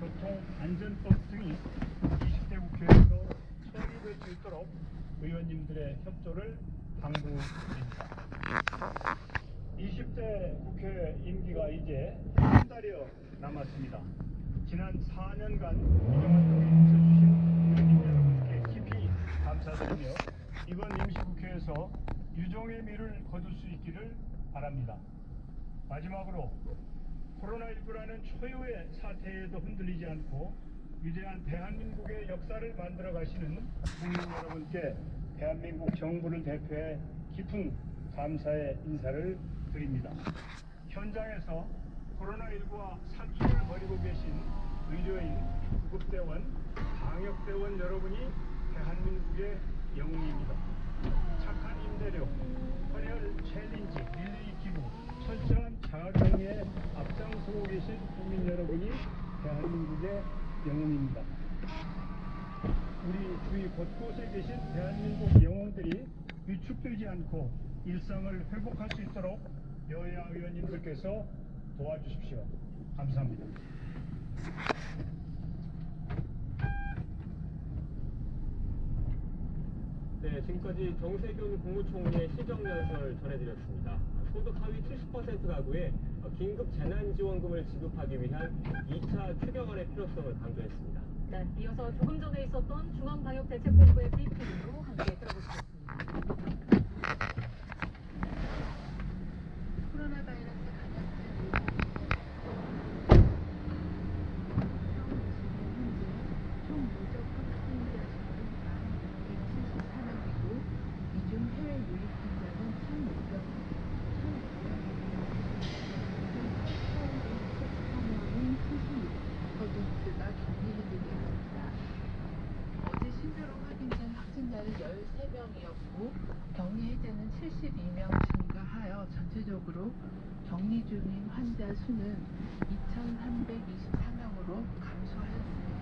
교통안전법 등이 20대 국회에서 처리될 수 있도록 의원님들의 협조를 당부드립니다. 20대 국회 임기가 이제 한 달여 남았습니다. 지난 4년간 이동한 동에 있어주신 의원님 여러분께 깊이 감사드리며 이번 임시국회에서 유종의 미를 거둘 수 있기를 바랍니다. 마지막으로 코로나19라는 초유의 사태에도 흔들리지 않고 위대한 대한민국의 역사를 만들어 가시는 국민 여러분께 대한민국 정부를 대표해 깊은 감사의 인사를 드립니다. 현장에서 코로나19와 사투를 벌이고 계신 의료인, 구급대원, 방역대원 여러분이 대한민국의 영웅입니다. 착한 임대료, 헌혈 챌린지, 릴레이 기부, 철저한 자가격리에 앞장서고 계신 국민 여러분이 대한민국의 영웅입니다. 우리 주위 곳곳에 계신 대한민국 영웅들이 위축되지 않고 일상을 회복할 수 있도록 여야 의원님들께서 도와주십시오. 감사합니다. 네, 지금까지 정세균 국무총리의 시정연설 전해드렸습니다. 소득 하위 70% 가구에 긴급 재난지원금을 지급하기 위한 2차 추경안의 필요성을 강조했습니다. 네, 이어서 조금 전에 있었던 중앙방역대책본부의 브리핑으로 함께 들어보시겠습니다. 코로나 바이러스 중이고 격리 해제는 72명 증가하여 전체적으로 격리 중인 환자 수는 2,324명으로 감소하였습니다.